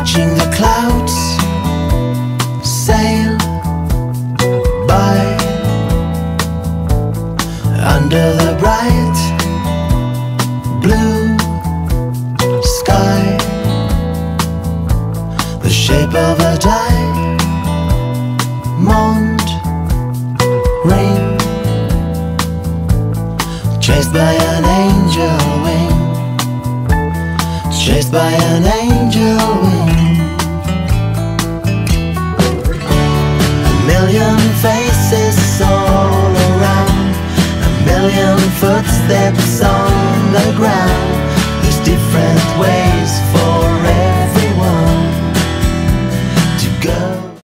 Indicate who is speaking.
Speaker 1: watching the clouds sail by under the bright blue sky, the shape of a diamond ring, chased by an angel wing, chased by an angel. million faces all around, a million footsteps on.